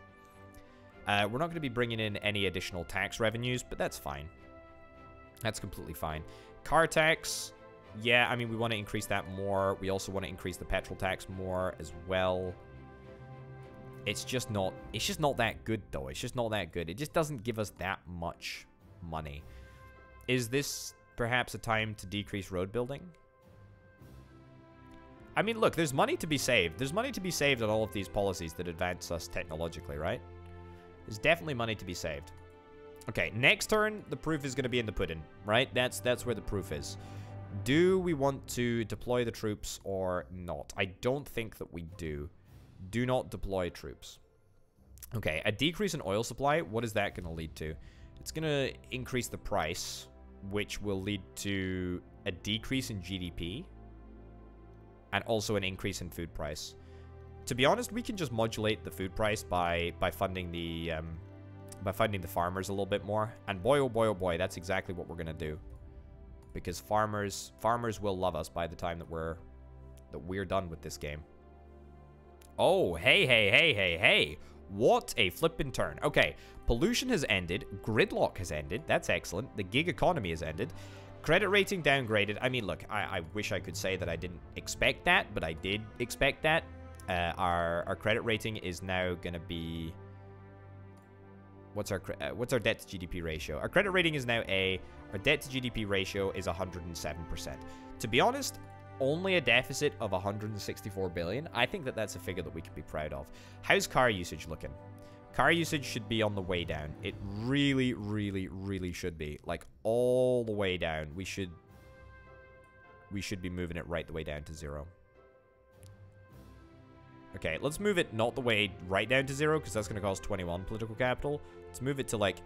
Uh, we're not going to be bringing in any additional tax revenues, but that's fine. That's completely fine. Car tax, yeah, I mean, we want to increase that more. We also want to increase the petrol tax more as well. It's just not, it's just not that good, though. It's just not that good. It just doesn't give us that much money. Is this perhaps a time to decrease road building? I mean, look, there's money to be saved. There's money to be saved on all of these policies that advance us technologically, right? There's definitely money to be saved. Okay, next turn, the proof is going to be in the pudding, right? That's that's where the proof is. Do we want to deploy the troops or not? I don't think that we do. Do not deploy troops. Okay, a decrease in oil supply, what is that going to lead to? It's going to increase the price, which will lead to a decrease in GDP and also an increase in food price. To be honest, we can just modulate the food price by by funding the um, by funding the farmers a little bit more. And boy, oh boy, oh boy, that's exactly what we're gonna do. Because farmers farmers will love us by the time that we're that we're done with this game. Oh, hey, hey, hey, hey, hey. What a flippin' turn. Okay, pollution has ended. Gridlock has ended. That's excellent. The gig economy has ended. Credit rating downgraded. I mean, look, I, I wish I could say that I didn't expect that, but I did expect that. Uh, our, our credit rating is now going to be... What's our uh, what's our debt to GDP ratio? Our credit rating is now A. Our debt to GDP ratio is 107%. To be honest, only a deficit of 164 billion. I think that that's a figure that we could be proud of. How's car usage looking? Car usage should be on the way down. It really, really, really should be. Like, all the way down. We should... We should be moving it right the way down to zero. Okay, let's move it not the way right down to zero, because that's going to cost 21 political capital. Let's move it to, like,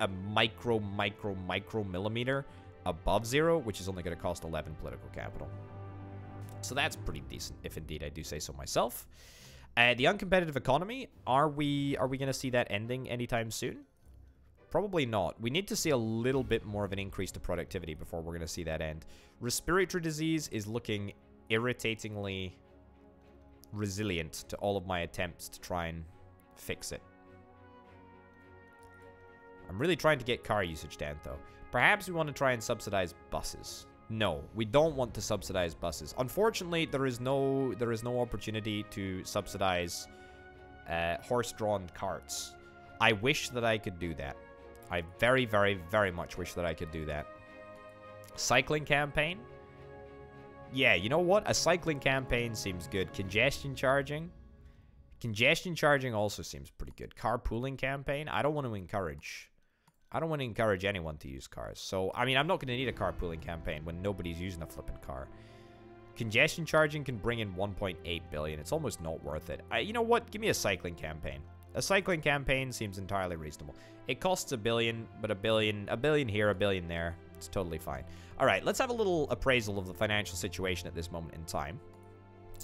a micro, micro, micro millimeter above zero, which is only going to cost 11 political capital. So that's pretty decent, if indeed I do say so myself. Uh, the uncompetitive economy, are we are we going to see that ending anytime soon? Probably not. We need to see a little bit more of an increase to productivity before we're going to see that end. Respiratory disease is looking irritatingly resilient to all of my attempts to try and fix it. I'm really trying to get car usage down, though. Perhaps we want to try and subsidize buses. No, we don't want to subsidize buses. Unfortunately, there is no there is no opportunity to subsidize uh, horse-drawn carts. I wish that I could do that. I very, very, very much wish that I could do that. Cycling campaign? Yeah, you know what? A cycling campaign seems good. Congestion charging? Congestion charging also seems pretty good. Carpooling campaign? I don't want to encourage I don't want to encourage anyone to use cars. So, I mean, I'm not going to need a carpooling campaign when nobody's using a flipping car. Congestion charging can bring in 1.8 billion. It's almost not worth it. I, you know what? Give me a cycling campaign. A cycling campaign seems entirely reasonable. It costs a billion, but a billion, a billion here, a billion there. It's totally fine. All right, let's have a little appraisal of the financial situation at this moment in time.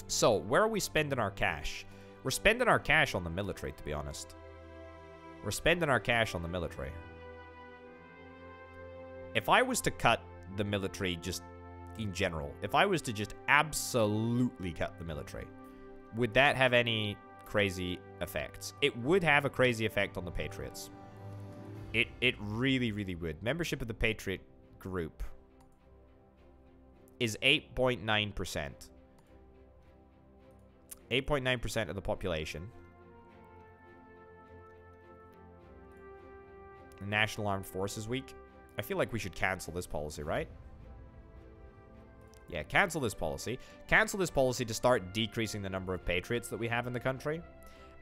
So, where are we spending our cash? We're spending our cash on the military, to be honest. We're spending our cash on the military. If I was to cut the military just in general, if I was to just absolutely cut the military, would that have any crazy effects? It would have a crazy effect on the Patriots. It it really, really would. Membership of the Patriot group is 8.9%. 8.9% of the population. National Armed Forces Week. I feel like we should cancel this policy, right? Yeah, cancel this policy. Cancel this policy to start decreasing the number of patriots that we have in the country.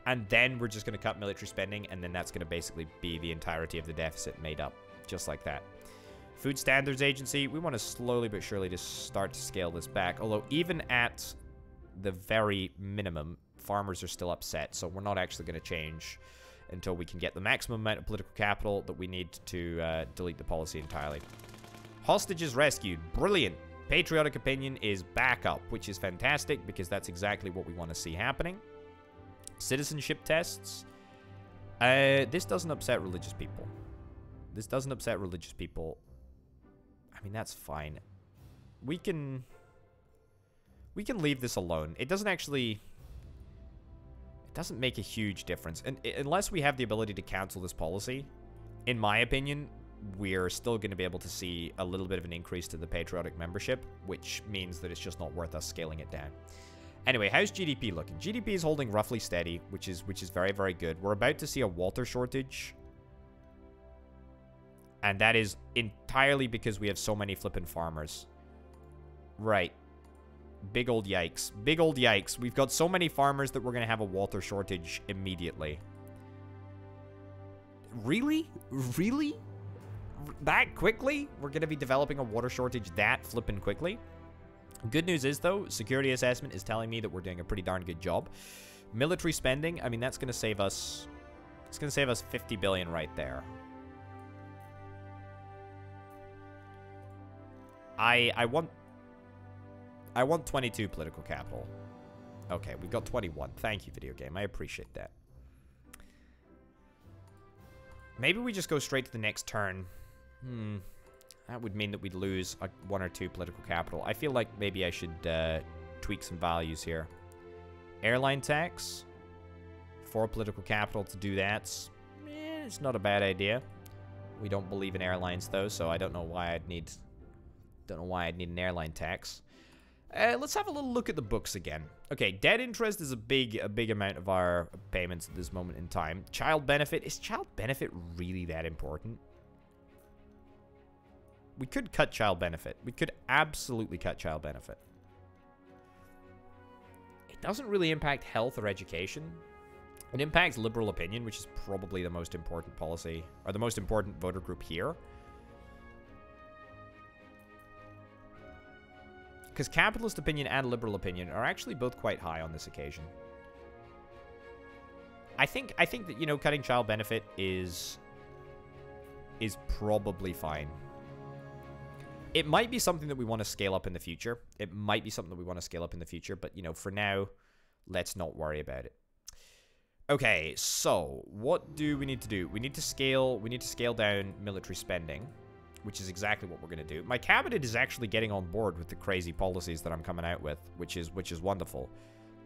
And then we're just going to cut military spending, and then that's going to basically be the entirety of the deficit made up Just like that. Food Standards Agency, we want to slowly but surely just start to scale this back. Although even at the very minimum, farmers are still upset. So we're not actually going to change until we can get the maximum amount of political capital that we need to uh, delete the policy entirely. Hostages rescued. Brilliant. Patriotic opinion is back up, which is fantastic because that's exactly what we want to see happening. Citizenship tests. Uh, this doesn't upset religious people. This doesn't upset religious people. I mean, that's fine. We can... We can leave this alone. It doesn't actually... Doesn't make a huge difference. And unless we have the ability to cancel this policy, in my opinion, we're still going to be able to see a little bit of an increase to the patriotic membership, which means that it's just not worth us scaling it down. Anyway, how's GDP looking? GDP is holding roughly steady, which is which is very, very good. We're about to see a water shortage. And that is entirely because we have so many flippin' farmers. Right. Big old yikes. Big old yikes. We've got so many farmers that we're going to have a water shortage immediately. Really? Really? That quickly? We're going to be developing a water shortage that flippin' quickly? Good news is, though, security assessment is telling me that we're doing a pretty darn good job. Military spending, I mean, that's going to save us... It's going to save us 50 billion right there. I I want I want 22 political capital. Okay, we've got 21. Thank you, video game. I appreciate that. Maybe we just go straight to the next turn. Hmm. That would mean that we'd lose a, one or two political capital. I feel like maybe I should uh, tweak some values here. Airline tax. Four political capital to do that. Eh, it's not a bad idea. We don't believe in airlines, though, so I don't know why I'd need... Don't know why I'd need an airline tax. Uh, let's have a little look at the books again. Okay, debt interest is a big, a big amount of our payments at this moment in time. Child benefit, is child benefit really that important? We could cut child benefit. We could absolutely cut child benefit. It doesn't really impact health or education. It impacts liberal opinion, which is probably the most important policy, or the most important voter group here. Because capitalist opinion and liberal opinion are actually both quite high on this occasion. I think I think that, you know, cutting child benefit is is probably fine. It might be something that we want to scale up in the future. It might be something that we want to scale up in the future, but you know, for now, let's not worry about it. Okay, so what do we need to do? We need to scale we need to scale down military spending which is exactly what we're going to do. My cabinet is actually getting on board with the crazy policies that I'm coming out with, which is which is wonderful.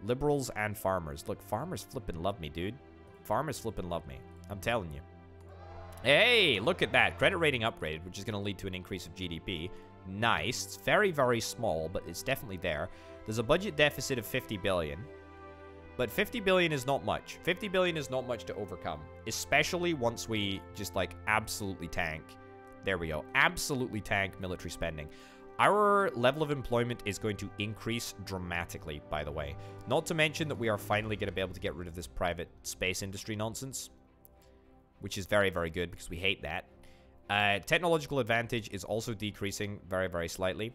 Liberals and farmers. Look, farmers flippin' love me, dude. Farmers flippin' love me. I'm telling you. Hey, look at that. Credit rating upgraded, which is going to lead to an increase of GDP. Nice. It's very, very small, but it's definitely there. There's a budget deficit of 50 billion. But 50 billion is not much. 50 billion is not much to overcome, especially once we just like absolutely tank there we go. Absolutely tank military spending. Our level of employment is going to increase dramatically, by the way. Not to mention that we are finally going to be able to get rid of this private space industry nonsense, which is very, very good because we hate that. Uh, technological advantage is also decreasing very, very slightly.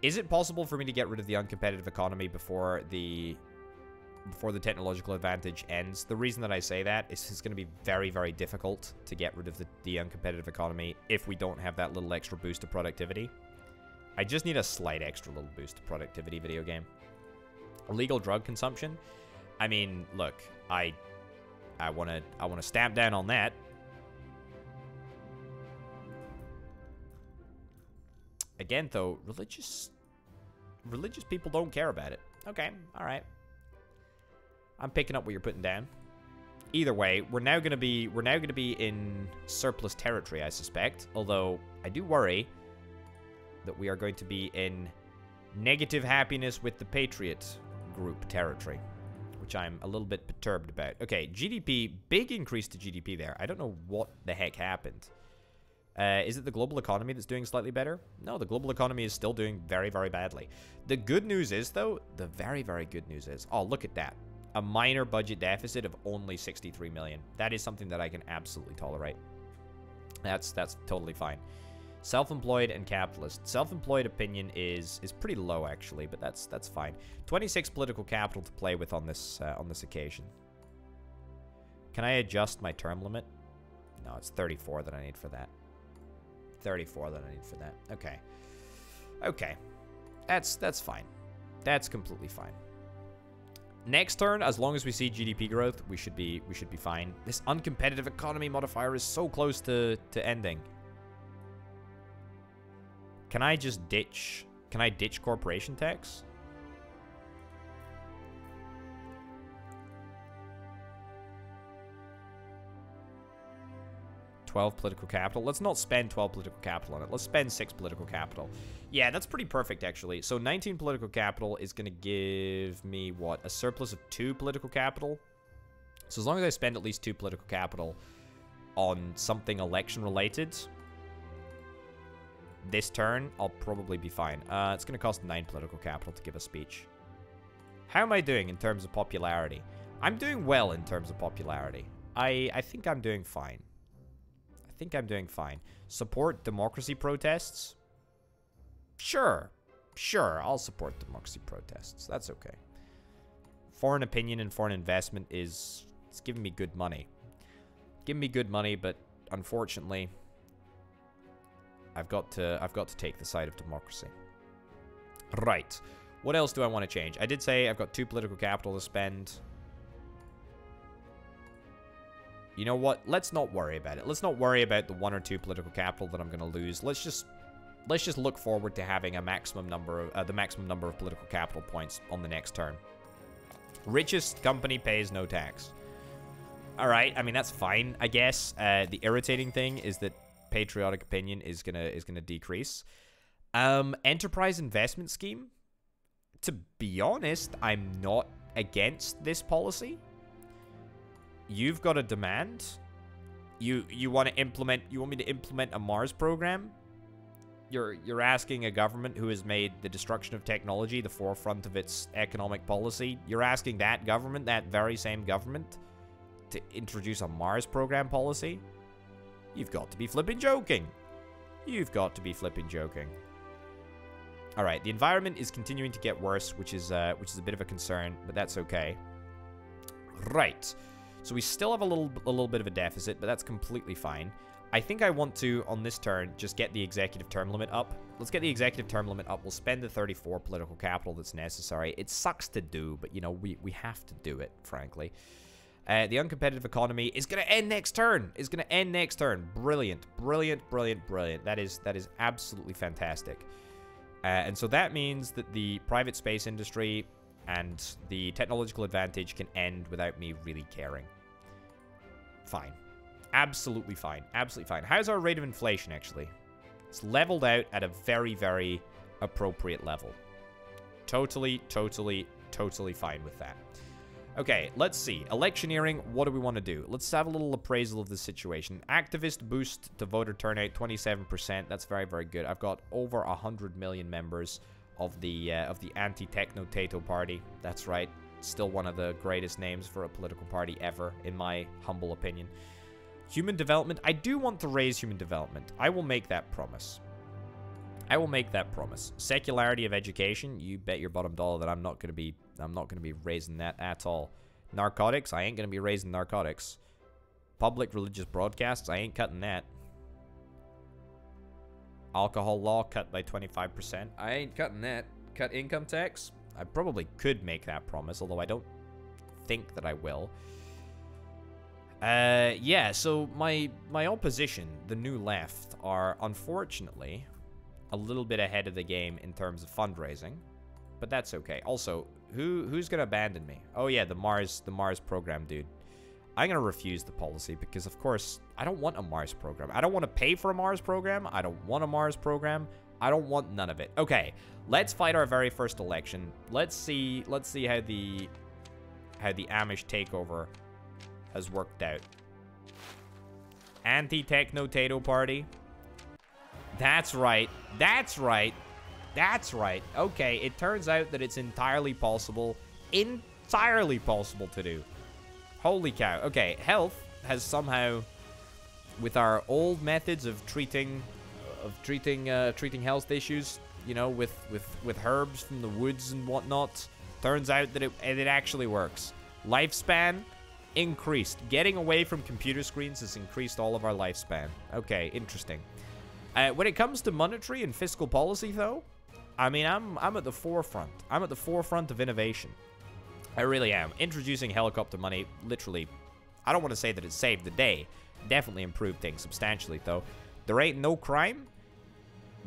Is it possible for me to get rid of the uncompetitive economy before the before the technological advantage ends. The reason that I say that is it's going to be very, very difficult to get rid of the, the uncompetitive economy if we don't have that little extra boost to productivity. I just need a slight extra little boost to productivity video game. Illegal drug consumption. I mean, look, I I want to I want to stamp down on that. Again, though, religious religious people don't care about it. Okay, all right. I'm picking up what you're putting down. Either way, we're now going to be we're now to be in surplus territory, I suspect. Although I do worry that we are going to be in negative happiness with the Patriot group territory, which I'm a little bit perturbed about. Okay, GDP, big increase to GDP there. I don't know what the heck happened. Uh, is it the global economy that's doing slightly better? No, the global economy is still doing very, very badly. The good news is, though, the very, very good news is, oh, look at that a minor budget deficit of only 63 million. That is something that I can absolutely tolerate. That's that's totally fine. Self-employed and capitalist. Self-employed opinion is is pretty low actually, but that's that's fine. 26 political capital to play with on this uh, on this occasion. Can I adjust my term limit? No, it's 34 that I need for that. 34 that I need for that. Okay. Okay. That's that's fine. That's completely fine. Next turn, as long as we see GDP growth, we should be we should be fine. This uncompetitive economy modifier is so close to to ending. Can I just ditch? Can I ditch corporation tax? 12 political capital. Let's not spend 12 political capital on it. Let's spend 6 political capital. Yeah, that's pretty perfect, actually. So 19 political capital is going to give me, what, a surplus of 2 political capital? So as long as I spend at least 2 political capital on something election-related, this turn, I'll probably be fine. Uh, it's going to cost 9 political capital to give a speech. How am I doing in terms of popularity? I'm doing well in terms of popularity. I, I think I'm doing fine think I'm doing fine. Support democracy protests? Sure. Sure, I'll support democracy protests. That's okay. Foreign opinion and foreign investment is... It's giving me good money. Giving me good money, but unfortunately... I've got to I've got to take the side of democracy. Right. What else do I want to change? I did say I've got two political capital to spend. You know what? Let's not worry about it. Let's not worry about the one or two political capital that I'm going to lose. Let's just let's just look forward to having a maximum number of uh, the maximum number of political capital points on the next turn. Richest company pays no tax. All right, I mean that's fine, I guess. Uh, the irritating thing is that patriotic opinion is gonna is gonna decrease. Um, enterprise investment scheme. To be honest, I'm not against this policy you've got a demand. You you want to implement you want me to implement a Mars program? You're you're asking a government who has made the destruction of technology the forefront of its economic policy. You're asking that government, that very same government, to introduce a Mars program policy? You've got to be flipping joking. You've got to be flipping joking. All right, the environment is continuing to get worse, which is uh, which is a bit of a concern, but that's okay. Right. So we still have a little, a little bit of a deficit, but that's completely fine. I think I want to, on this turn, just get the executive term limit up. Let's get the executive term limit up. We'll spend the 34 political capital that's necessary. It sucks to do, but, you know, we, we have to do it, frankly. Uh, the uncompetitive economy is going to end next turn. Is going to end next turn. Brilliant, brilliant, brilliant, brilliant. That is that is absolutely fantastic. Uh, and so that means that the private space industry and the technological advantage can end without me really caring fine. Absolutely fine. Absolutely fine. How's our rate of inflation, actually? It's leveled out at a very, very appropriate level. Totally, totally, totally fine with that. Okay, let's see. Electioneering, what do we want to do? Let's have a little appraisal of the situation. Activist boost to voter turnout, 27%. That's very, very good. I've got over 100 million members of the uh, of the anti-techno Tato party. That's right. Still one of the greatest names for a political party ever, in my humble opinion. Human development. I do want to raise human development. I will make that promise. I will make that promise. Secularity of education. You bet your bottom dollar that I'm not going to be. I'm not going to be raising that at all. Narcotics. I ain't going to be raising narcotics. Public religious broadcasts. I ain't cutting that. Alcohol law cut by 25%. I ain't cutting that. Cut income tax. I probably could make that promise, although I don't think that I will. Uh, yeah, so my my opposition, the New Left, are unfortunately a little bit ahead of the game in terms of fundraising, but that's okay. Also, who who's gonna abandon me? Oh yeah, the Mars the Mars program dude. I'm gonna refuse the policy because, of course, I don't want a Mars program. I don't want to pay for a Mars program. I don't want a Mars program. I don't want none of it. Okay, let's fight our very first election. Let's see. Let's see how the how the Amish takeover has worked out. Anti-techno Tato party. That's right. That's right. That's right. Okay, it turns out that it's entirely possible. Entirely possible to do. Holy cow. Okay, health has somehow with our old methods of treating of treating uh, treating health issues, you know, with with with herbs from the woods and whatnot. Turns out that it it actually works. Lifespan increased. Getting away from computer screens has increased all of our lifespan. Okay, interesting. Uh, when it comes to monetary and fiscal policy, though, I mean, I'm I'm at the forefront. I'm at the forefront of innovation. I really am. Introducing helicopter money, literally, I don't want to say that it saved the day. Definitely improved things substantially, though. There ain't no crime.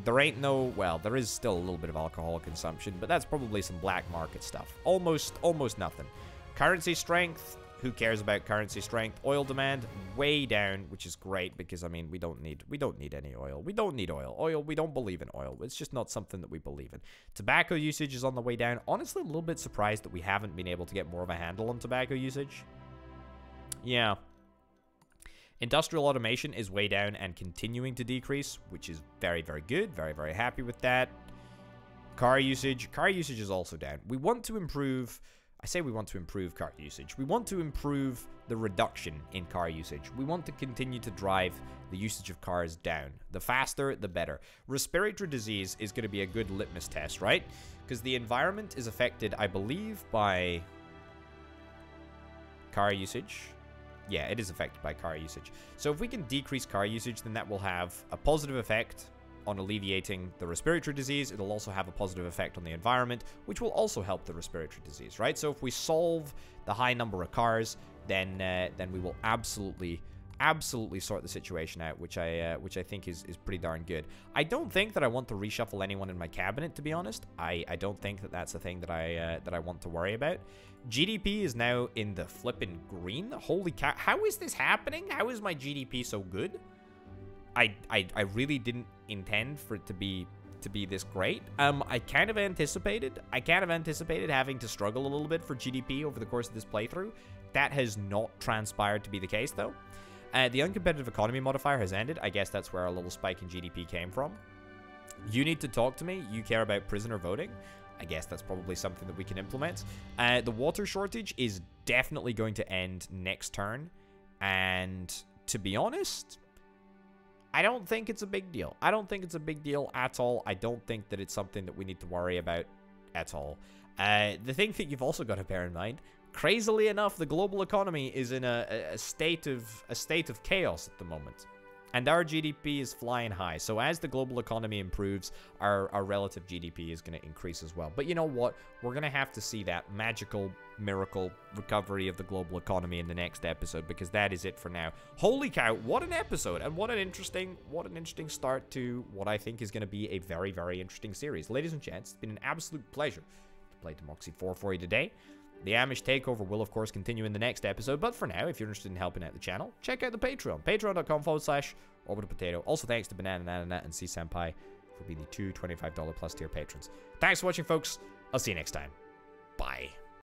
There ain't no, well, there is still a little bit of alcohol consumption, but that's probably some black market stuff. Almost, almost nothing. Currency strength, who cares about currency strength? Oil demand way down, which is great because I mean we don't need we don't need any oil. We don't need oil. Oil we don't believe in oil. It's just not something that we believe in. Tobacco usage is on the way down. Honestly, a little bit surprised that we haven't been able to get more of a handle on tobacco usage. Yeah. Industrial automation is way down and continuing to decrease, which is very, very good. Very, very happy with that. Car usage. Car usage is also down. We want to improve I say we want to improve car usage. We want to improve the reduction in car usage. We want to continue to drive the usage of cars down. The faster, the better. Respiratory disease is going to be a good litmus test, right? Because the environment is affected, I believe, by car usage. Yeah, it is affected by car usage. So if we can decrease car usage, then that will have a positive effect on alleviating the respiratory disease. It'll also have a positive effect on the environment, which will also help the respiratory disease, right? So if we solve the high number of cars, then uh, then we will absolutely absolutely sort the situation out, which I uh, which I think is is pretty darn good. I don't think that I want to reshuffle anyone in my cabinet, to be honest. I I don't think that that's a thing that I uh, that I want to worry about. GDP is now in the flippin' green. Holy cow! How is this happening? How is my GDP so good? I, I, I really didn't intend for it to be to be this great. Um, I kind of anticipated, I kind of anticipated having to struggle a little bit for GDP over the course of this playthrough. That has not transpired to be the case, though. Uh, the uncompetitive economy modifier has ended. I guess that's where our little spike in GDP came from. You need to talk to me. You care about prisoner voting. I guess that's probably something that we can implement. Uh, the water shortage is definitely going to end next turn. And to be honest, I don't think it's a big deal. I don't think it's a big deal at all. I don't think that it's something that we need to worry about at all. Uh, the thing that you've also got to bear in mind, crazily enough, the global economy is in a, a state of a state of chaos at the moment and our GDP is flying high. So as the global economy improves, our, our relative GDP is going to increase as well. But you know what? We're going to have to see that magical miracle recovery of the global economy in the next episode because that is it for now. Holy cow, what an episode and what an interesting what an interesting start to what I think is going to be a very very interesting series. Ladies and gents, it's been an absolute pleasure to play Democracy 4 for you today. The Amish takeover will, of course, continue in the next episode, but for now, if you're interested in helping out the channel, check out the Patreon. Patreon.com forward slash Orbital Potato. Also, thanks to Banana Nana and C Senpai for being the two $25 plus tier patrons. Thanks for watching, folks. I'll see you next time. Bye.